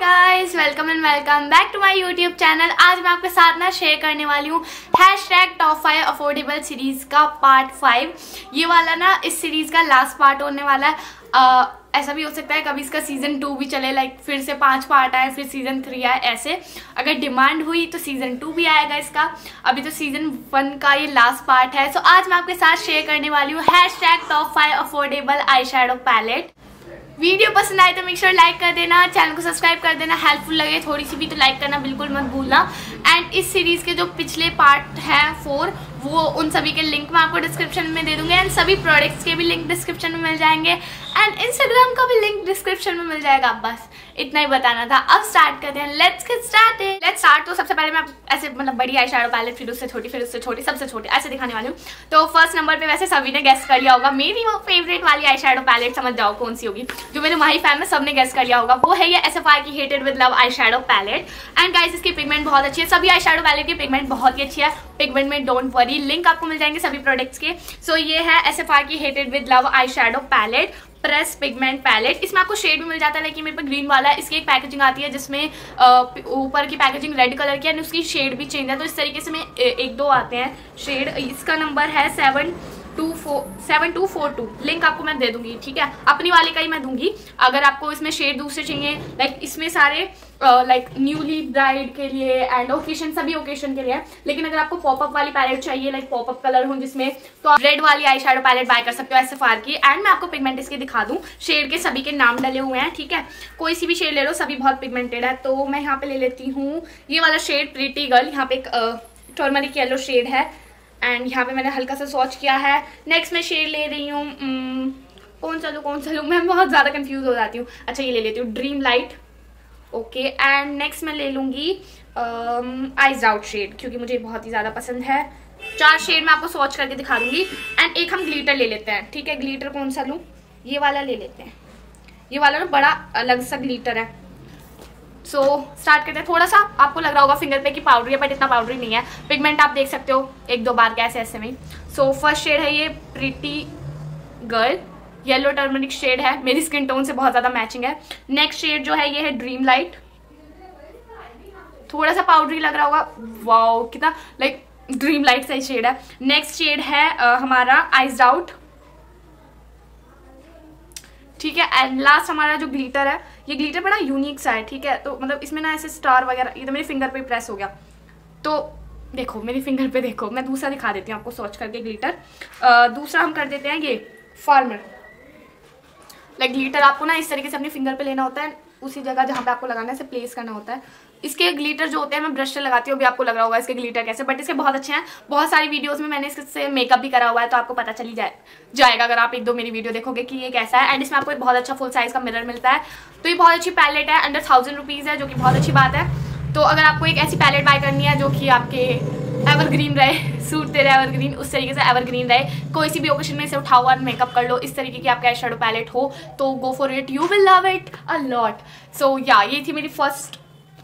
Guys welcome and welcome back to my YouTube channel आज मैं आपके साथ ना शेयर करने वाली हूँ hashtag top five affordable series का पार्ट फाइव ये वाला ना इस सीरीज़ का लास्ट पार्ट होने वाला है। आ, ऐसा भी हो सकता है कभी इसका सीज़न टू भी चले लाइक फिर से पाँच पार्ट आए फिर सीज़न थ्री आए ऐसे। अगर डिमांड हुई तो सीज़न टू भी आएगा इसका। अभी तो सीज़न वन का ये लास्ट पार्ट है। सो आज मैं आपके साथ शेयर करने वाली हूँ hashtag top five affordable eye palette video पसंद आए तो मेक श्योर लाइक कर देना चैनल को सब्सक्राइब कर देना। हेल्पफुल लगे, थोड़ी सी भी तो लाइक करना बिल्कुल मत भूलना। एंड इस सीरीज़ के जो पिछले पार्ट हैं फोर वो उन सभी के लिंक मैं आपको डिस्क्रिप्शन में दे दूँगी एंड सभी प्रोडक्ट्स के भी लिंक डिस्क्रिप्शन में मिल जाएँगे एंड इंस्टाग्राम का भी लिंक डिस्क्रिप्शन में मिल जाएगा, बस इतना ही बताना था। अब स्टार्ट करते हैं। Let's get start let's start तो सबसे पहले मैं ऐसे मतलब बड़ी आई शेडो पैलेट फिर उससे छोटी, फिर उससे छोटी, सबसे छोटी, ऐसे दिखाने वाली हूँ। तो फ़र्स्ट नंबर पे वैसे सभी ने गेस्ट कर लिया होगा। मेरी वो फेवरेट वाली आई शेडो पैलेट समझ जाओ कौन सी होगी। जो मेरे माही फ़ैन में सबने गेस्ट कर लिया होगा। वो है ये एस एफ़ आई की heated with love eyeshadow palette and guys इसकी पिगमेंट बहुत अच्छी है। सभी आई शेडो पैलेट की पिगमेंट बहुत ही अच्छी है। पिगमेंट में डोंट वरी लिंक आपको मिल जाएँगे सभी प्रोडक्ट्स के। सो so, ये है एस एफ़ आर की heated with love eyeshadow palette press pigment palette इसमें आपको शेड भी मिल जाता है लेकिन मेरे पास ग्रीन वाला है इसकी एक पैकेजिंग आती है जिसमें ऊपर की पैकेजिंग रेड कलर की है उसकी शेड भी चेंज है। तो इस तरीके से मैं एक दो आते हैं शेड इसका नंबर है seven two four seven two four two link आपको मैं दे दूँगी, ठीक है? अपनी वाले का ही मैं दूँगी। अगर आपको इसमें शेड दूसरे चाहिए लाइक इसमें सारे लाइक न्यूली ब्राइड के लिए एंड ओकेशन सभी ओकेशन के लिए है। लेकिन अगर आपको पॉपअप वाली पैलेट चाहिए लाइक पॉपअप कलर हो जिसमें तो आप रेड वाली आई शेडो पैलेट बाय कर सकते हो, ऐसे फार की। एंड मैं आपको पिगमेंट इसके दिखा दूँ शेड के सभी के नाम डले हुए हैं, ठीक है? कोई सी भी शेड ले लो, सभी बहुत पिगमेंटेड है। तो मैं यहाँ पे ले लेती हूँ, ये वाला शेड प्रीटी गर्ल यहाँ पे एक टर्मरिक येलो शेड है। एंड यहाँ पे मैंने हल्का सा सॉच किया है। नेक्स्ट मैं शेड ले रही हूँ hmm, कौन सा लूँ कौन सा लूँ? मैं बहुत ज़्यादा कंफ्यूज हो जाती हूँ। अच्छा ये ले लेती हूँ dream light okay and next मैं ले लूँगी आइज़ आउट शेड क्योंकि मुझे बहुत ही ज़्यादा पसंद है। चार शेड मैं आपको सॉच करके दिखा दूँगी। एंड एक हम ग्लीटर ले लेते हैं ठीक है? ग्लीटर कौन सा लूँ? ये वाला ले लेते हैं। ये वाला ना बड़ा अलग सा ग्लीटर है। सो so, स्टार्ट करते हैं। थोड़ा सा आपको लग रहा होगा फिंगर पे कि पाउडरी है बट इतना पाउडरी नहीं है। पिगमेंट आप देख सकते हो एक दो बार कैसे ऐसे में। सो फ़र्स्ट शेड है ये pretty girl yellow turmeric shade है। मेरी स्किन टोन से बहुत ज़्यादा मैचिंग है। नेक्स्ट शेड जो है ये है ड्रीम लाइट थोड़ा सा पाउडरी लग रहा होगा। वाओ कितना लाइक ड्रीम लाइट सही शेड है। नेक्स्ट शेड है uh, हमारा आइज़ आउट ठीक है? एंड लास्ट हमारा जो ग्लीटर है, ये ग्लीटर बड़ा यूनिक सा है, ठीक है? तो मतलब इसमें ना ऐसे स्टार वगैरह, ये तो मेरे फिंगर पर प्रेस हो गया। तो देखो, मेरी फिंगर पे देखो, मैं दूसरा दिखा देती हूँ आपको सोच करके ग्लीटर दूसरा हम कर देते हैं ये फार्मर लाइक ग्लीटर आपको ना इस तरीके से अपनी फिंगर पे लेना होता है, उसी जगह जहाँ पे आपको लगाना है इसे प्लेस करना होता है। इसके ग्लीटर जो होते हैं, मैं ब्रश से लगाती हूँ, अभी आपको लग रहा होगा इसके ग्लीटर कैसे बट इसके बहुत अच्छे हैं। बहुत सारी वीडियोस में मैंने इससे मेकअप भी करा हुआ है तो आपको पता चली जाए, जाएगा अगर आप एक दो मेरी वीडियो देखोगे कि ये कैसा है। एंड इसमें आपको एक बहुत अच्छा फुल साइज़ का मिरर मिलता है। तो ये बहुत अच्छी पैलेट है अंडर थाउज़ेंड रुपीज़ है, जो कि बहुत अच्छी बात है। तो अगर आपको एक ऐसी पैलेट बाय करनी है, जो कि आपके एवरग्रीन रहे, सूट तेरे एवरग्रीन उस तरीके से एवरग्रीन रहे, कोई सी भी ओकेशन में इसे उठाओ और मेकअप कर लो, इस तरीके की आपका शेडो पैलेट हो तो go for it you will love it a lot so या ये थी मेरी फ़र्स्ट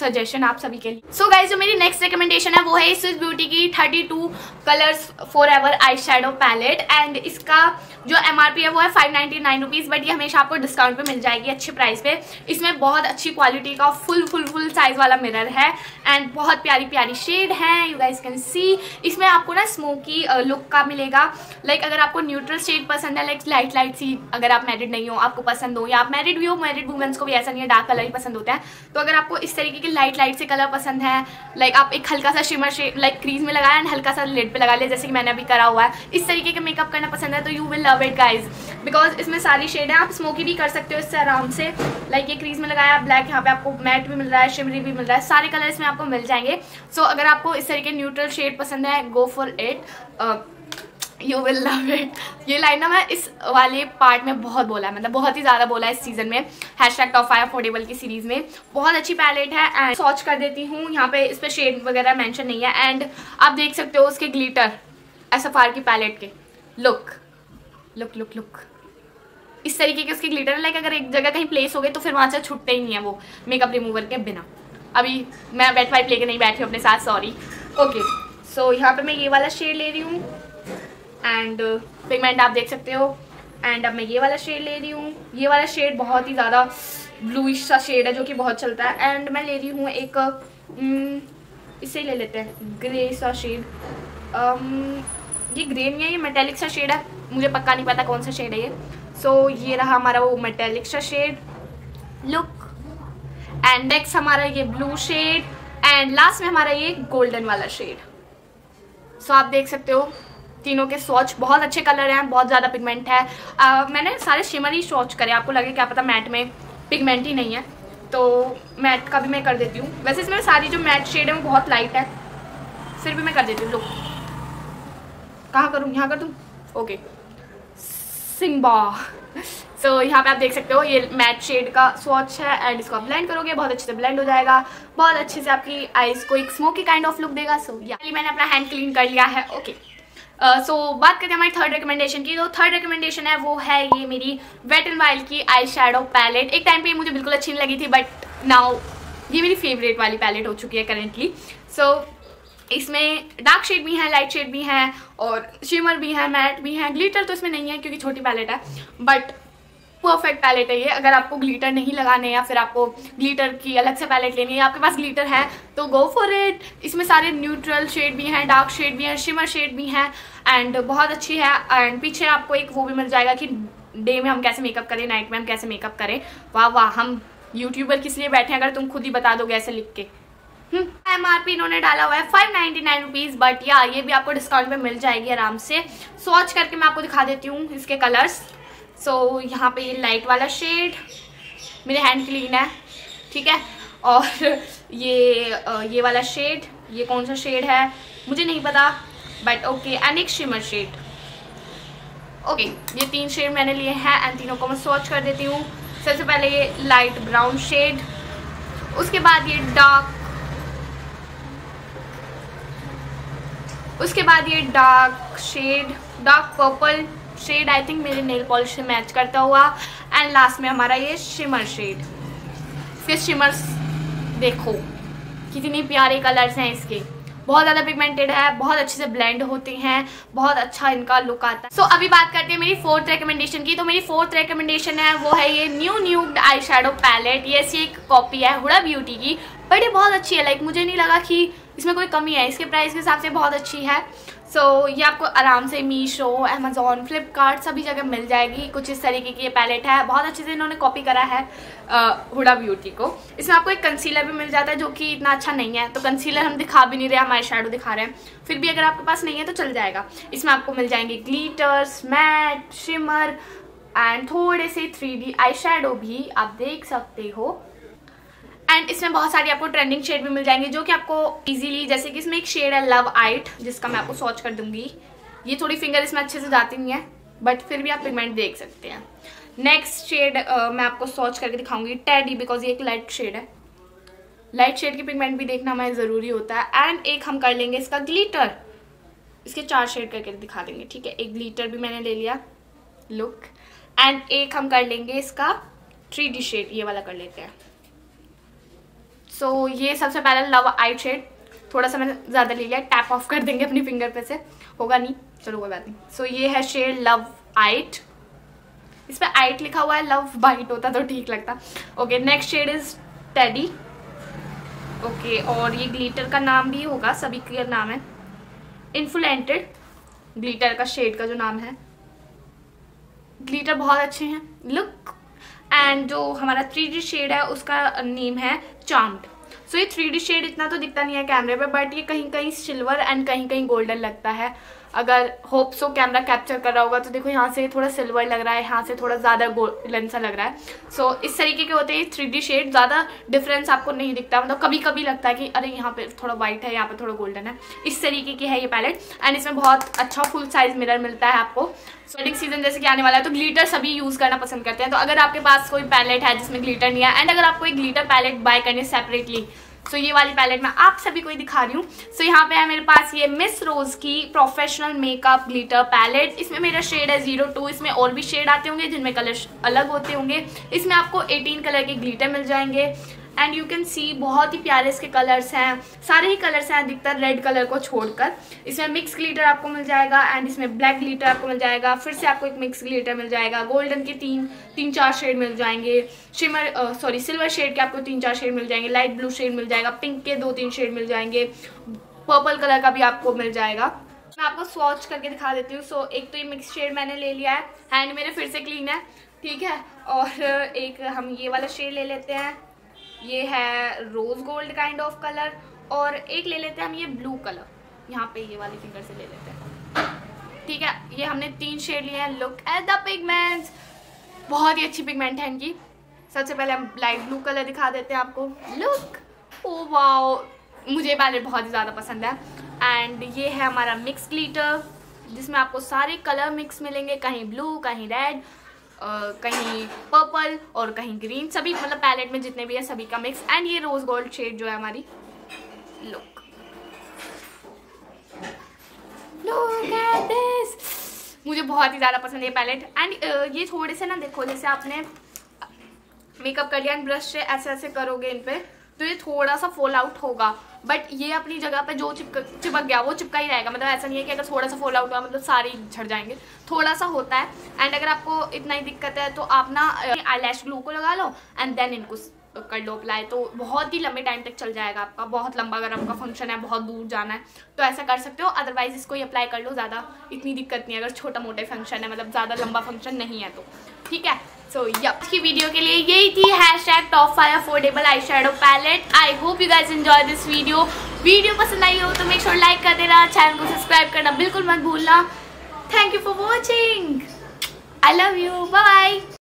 सजेशन आप सभी के लिए। सो so गाइज़ जो मेरी नेक्स्ट रिकमेंडेशन है वो है स्विस ब्यूटी की 32 colours forever eyeshadow palette and इसका जो एमआरपी है वो है फाइव नाइनटी बट ये हमेशा आपको डिस्काउंट पे मिल जाएगी अच्छे प्राइस पे। इसमें बहुत अच्छी क्वालिटी का फुल फुल फुल साइज़ वाला मिरर है एंड बहुत प्यारी प्यारी शेड है यू गाइज़ कैन सी इसमें आपको ना स्मोकी लुक का मिलेगा। लाइक like, अगर आपको न्यूट्रल शेड पसंद है लाइक लाइट लाइट सी अगर आप मैरिड नहीं हो आपको पसंद हो या आप मैरिड भी हो मैरिड वुमेंस को भी ऐसा नहीं है डार्क कलर ही पसंद होता है। तो अगर आपको इस तरीके के लाइट लाइट से कलर पसंद है। लाइक आप एक हल्का सा शिमर शेड लाइक क्रीज में लगाया एंड हल्का सा लेट पे लगा लिया, जैसे कि मैंने अभी करा हुआ है। इस तरीके का मेकअप करना पसंद है तो you will love it guys because इसमें सारी शेड है, आप स्मोकी भी कर सकते हो इससे आराम से। लाइक ये क्रीज में लगाया ब्लैक यहाँ पे आपको मैट भी मिल रहा है शिमरी भी मिल रहा है। सारे कलर इसमें आपको मिल जाएँगे। सो अगर आपको इस तरीके न्यूट्रल शेड पसंद है go for it you will love it ये लाइन ना मैं इस वाले पार्ट में बहुत बोला है मतलब बहुत ही ज़्यादा बोला है इस सीज़न में। Hashtag top five affordable की सीरीज़ में। बहुत अच्छी पैलेट है एंड सॉच कर देती हूँ। यहाँ पे इस पर शेड वगैरह मेंशन नहीं है। एंड आप देख सकते हो उसके ग्लीटर एस एफ़ आर की पैलेट के। लुक लुक लुक लुक इस तरीके के उसके ग्लीटर लाइक अगर एक जगह कहीं प्लेस हो गए तो फिर वहाँ से छुटते ही नहीं है वो मेकअप रिमूवर के बिना। अभी मैं वेट वाइप लेके नहीं बैठी हूँ अपने साथ सॉरी ओके सो यहाँ पे मैं ये वाला शेड ले रही हूँ। एंड पिगमेंट uh, आप देख सकते हो। एंड अब मैं ये वाला शेड ले रही हूँ। ये वाला शेड बहुत ही ज़्यादा ब्लूइश सा शेड है जो कि बहुत चलता है। एंड मैं ले रही हूँ एक हम्म, इसे ले लेते हैं। ग्रे सा शेड ये ग्रे नहीं है ये मेटेलिक सा शेड है। मुझे पक्का नहीं पता कौन सा शेड है ये। सो so, ये रहा हमारा वो मेटेलिक सा शेड लुक एंड नेक्स्ट हमारा ये ब्लू शेड एंड लास्ट में हमारा ये गोल्डन वाला शेड सो so, आप देख सकते हो। तीनों के स्वॉच बहुत अच्छे कलर हैं बहुत ज़्यादा पिगमेंट है। uh, मैंने सारे शिमर ही स्वॉच करे आपको लगे क्या पता मैट में पिगमेंट ही नहीं है। तो मैट का भी मैं कर देती हूँ। वैसे इसमें सारी जो मैट शेड है वो बहुत लाइट है। फिर भी मैं कर देती हूँ लो। कहाँ करूँ? यहाँ कर दूँ? ओके सिंबा सो so, यहाँ पे आप देख सकते हो ये मैट शेड का स्वॉच है एंड इसको आप ब्लेंड करोगे बहुत अच्छे से ब्लेंड हो जाएगा। बहुत अच्छे से आपकी आईज को एक स्मोकी काइंड ऑफ़ लुक देगा। सो so, yeah. मैंने अपना हैंड क्लीन कर लिया है। Okay okay. So uh, so, बात करते हैं हमारी थर्ड रिकमेंडेशन की। तो थर्ड रिकमेंडेशन है वो है ये मेरी वेट एंड वाइल्ड की आई शेडो पैलेट एक टाइम पे मुझे बिल्कुल अच्छी नहीं लगी थी बट नाउ ये मेरी फेवरेट वाली पैलेट हो चुकी है करेंटली सो so, इसमें डार्क शेड भी है लाइट शेड भी है और शिमर भी है मैट भी है। ग्लिटर तो इसमें नहीं है क्योंकि छोटी पैलेट है। बट परफेक्ट पैलेट है ये। अगर आपको ग्लीटर नहीं लगाने या फिर आपको ग्लीटर की अलग से पैलेट लेनी है आपके पास ग्लीटर है तो गो फॉर इट इसमें सारे न्यूट्रल शेड भी हैं डार्क शेड भी हैं शिमर शेड भी हैं एंड बहुत अच्छी है। एंड पीछे आपको एक वो भी मिल जाएगा कि डे में हम कैसे मेकअप करें नाइट में हम कैसे मेकअप करें। वाह वाह, हम यूट्यूबर किस लिए बैठे हैं अगर तुम खुद ही बता दोगे ऐसे लिख के? एम आर पी इन्होंने डाला हुआ है five ninety nine rupees but या ये भी आपको डिस्काउंट पे मिल जाएगी आराम से। स्वॉच करके मैं आपको दिखा देती हूँ इसके कलर्स सो so, यहाँ पे ये लाइट वाला शेड मेरे हैंड क्लीन है ठीक है? और ये ये वाला शेड ये कौन सा शेड है? मुझे नहीं पता बट ओके एंड एक शिमर शेड ओके ये तीन शेड मैंने लिए हैं एंड तीनों को मैं स्वॉच कर देती हूँ। सबसे पहले ये लाइट ब्राउन शेड उसके बाद ये डार्क उसके बाद ये dark shade dark purple shade I think मेरे नेल पॉलिश से मैच करता हुआ। एंड लास्ट में हमारा ये शिमर शेड फिर शिमर्स देखो कितने प्यारे कलर्स हैं इसके। बहुत ज़्यादा पिगमेंटेड है बहुत अच्छे से ब्लेंड होते हैं बहुत अच्छा इनका लुक आता है। सो so, अभी बात करते हैं मेरी फोर्थ रिकमेंडेशन की। तो मेरी फोर्थ रिकमेंडेशन है वो है ये new new eye shadow palette ये ऐसी एक कॉपी है हुडा ब्यूटी की। बट ये बहुत अच्छी है। लाइक मुझे नहीं लगा कि इसमें कोई कमी है। इसके प्राइस के हिसाब से बहुत अच्छी है। सो so, ये आपको आराम से मीशो अमेजोन फ्लिपकार्ट सभी जगह मिल जाएगी। कुछ इस तरीके की ये पैलेट है। बहुत अच्छे से इन्होंने कॉपी करा है हुडा ब्यूटी को। इसमें आपको एक कंसीलर भी मिल जाता है जो कि इतना अच्छा नहीं है। तो कंसीलर हम दिखा भी नहीं रहे हमारे शेडो दिखा रहे हैं। फिर भी अगर आपके पास नहीं है तो चल जाएगा। इसमें आपको मिल जाएँगे ग्लीटर्स मैट शिमर एंड थोड़े से थ्री डी आई भी आप देख सकते हो। एंड इसमें बहुत सारी आपको ट्रेंडिंग शेड भी मिल जाएँगे जो कि आपको इजीली जैसे कि इसमें एक शेड है लव आइट जिसका मैं आपको सॉच कर दूँगी। ये थोड़ी फिंगर इसमें अच्छे से जाती नहीं है बट फिर भी आप पिगमेंट देख सकते हैं। नेक्स्ट शेड uh, मैं आपको सॉच करके दिखाऊँगी टेडी बिकॉज़ ये एक लाइट शेड है। लाइट शेड की पिगमेंट भी देखना हमें ज़रूरी होता है। एंड एक हम कर लेंगे इसका ग्लीटर इसके चार शेड करके दिखा देंगे ठीक है? एक ग्लीटर भी मैंने ले लिया लुक एंड एक हम कर लेंगे इसका थ्री शेड ये वाला कर लेते हैं। सो so, ये सबसे पहले लव आई शेड थोड़ा सा मैंने ज़्यादा ले लिया टैप ऑफ़ कर देंगे अपनी फिंगर पे से। होगा नहीं चलो कोई बात नहीं। सो so, ये है शेड लव आइट इस पर आइट लिखा हुआ है लव बाइट होता तो ठीक लगता। Okay next shade is teddy okay और ये ग्लीटर का नाम भी होगा सभी का नाम है। इन्फ्लुएंटेड ग्लीटर का शेड का जो नाम है। ग्लीटर बहुत अच्छे हैं। लुक एंड जो हमारा थ्री डी शेड है उसका नेम है चाम्ड सो so, ये थ्री डी शेड इतना तो दिखता नहीं है कैमरे पे बट ये कहीं कहीं सिल्वर एंड कहीं कहीं गोल्डन लगता है। अगर होप सो कैमरा कैप्चर कर रहा होगा तो देखो यहाँ से थोड़ा सिल्वर लग रहा है यहाँ से थोड़ा ज़्यादा गोल्डन सा लग रहा है। सो so, इस तरीके के होते हैं थ्री डी शेड ज़्यादा डिफरेंस आपको नहीं दिखता। मतलब कभी कभी लगता है कि अरे यहाँ पे थोड़ा वाइट है यहाँ पे थोड़ा गोल्डन है। इस तरीके की है ये पैलेट एंड इसमें बहुत अच्छा फुल साइज़ मिरर मिलता है आपको। वेडिंग सीज़न जैसे कि आने वाला है तो ग्लीटर सभी यूज़ करना पसंद करते हैं। तो अगर आपके पास कोई पैलेट है जिसमें ग्लीटर नहीं है एंड अगर आपको एक ग्लीटर पैलेट बाय करनी सेपरेटली सो so, ये वाली पैलेट मैं आप सभी को ही दिखा रही हूँ। सो so, यहाँ पे है मेरे पास ये मिस रोज की प्रोफेशनल मेकअप ग्लिटर पैलेट इसमें मेरा शेड है ज़ीरो टू इसमें और भी शेड आते होंगे जिनमें कलर अलग होते होंगे। इसमें आपको 18 कलर के ग्लीटर मिल जाएँगे। एंड यू कैन सी बहुत ही प्यारे इसके कलर्स हैं। सारे ही कलर्स हैं अधिकतर रेड कलर को छोड़कर। इसमें मिक्स ग्लीटर आपको मिल जाएगा एंड इसमें ब्लैक ग्लीटर आपको मिल जाएगा। फिर से आपको एक मिक्स ग्लीटर मिल जाएगा। गोल्डन के तीन तीन चार शेड मिल जाएँगे। शिमर सॉरी सिल्वर शेड के आपको तीन चार शेड मिल जाएँगे। लाइट ब्लू शेड मिल जाएगा। पिंक के दो तीन शेड मिल जाएँगे। पर्पल कलर का भी आपको मिल जाएगा। मैं आपको स्वॉच करके दिखा देती हूँ। सो so, एक तो ये मिक्स शेड मैंने ले लिया है। हैंड मेरे फिर से क्लीन है। ठीक है? और एक हम ये वाला शेड ले लेते हैं। ये है rose gold kind of colour और एक ले लेते हैं हम ये ब्लू कलर यहाँ पे ये वाली फिंगर से ले लेते हैं। ठीक है, ये हमने तीन शेड लिए हैं। लुक एट द पिगमेंट्स बहुत ही अच्छी पिगमेंट है इनकी। सबसे पहले हम लाइट ब्लू कलर दिखा देते हैं आपको। लुक ओ वाओ मुझे पैलेट बहुत ही ज़्यादा पसंद है। एंड ये है हमारा मिक्स ग्लीटर जिसमें आपको सारे कलर मिक्स मिलेंगे। कहीं ब्लू कहीं रेड कहीं पर्पल और कहीं ग्रीन सभी मतलब पैलेट में जितने भी है, सभी का मिक्स एंड ये रोज गोल्ड शेड जो है हमारी लुक लुक एट दिस मुझे बहुत ही ज़्यादा पसंद है पैलेट एंड ये थोड़े से ना देखो, जैसे आपने मेकअप कर लिया एंड ब्रश से ऐसे ऐसे करोगे इन पे तो ये थोड़ा सा फॉल आउट होगा. बट ये अपनी जगह पे जो चिपक चिपक गया, वो चिपका ही रहेगा। मतलब ऐसा नहीं है कि अगर थोड़ा सा फॉल आउट हुआ मतलब सारे झड़ जाएँगे। थोड़ा सा होता है। एंड अगर आपको इतना ही दिक्कत है तो आप ना आई लैश ग्लू को लगा लो एंड देन इनको कर लो अप्लाई तो बहुत ही लंबे टाइम तक चल जाएगा आपका। बहुत लंबा अगर आपका फ़ंक्शन है, बहुत दूर जाना है तो ऐसा कर सकते हो। अदरवाइज़ इसको ही अप्लाई कर लो, ज़्यादा इतनी दिक्कत नहीं है। अगर छोटा मोटे फ़ंक्शन है मतलब ज़्यादा लंबा फ़ंक्शन नहीं है तो। ठीक है? सो so, यप की वीडियो के लिए यही थी hashtag top five affordable eye shadow palette I hope you guys enjoy this video video पसंद आई हो तो मेक श्योर लाइक कर देना चैनल को सब्सक्राइब करना बिल्कुल मत भूलना. Thank you for watching I love you bye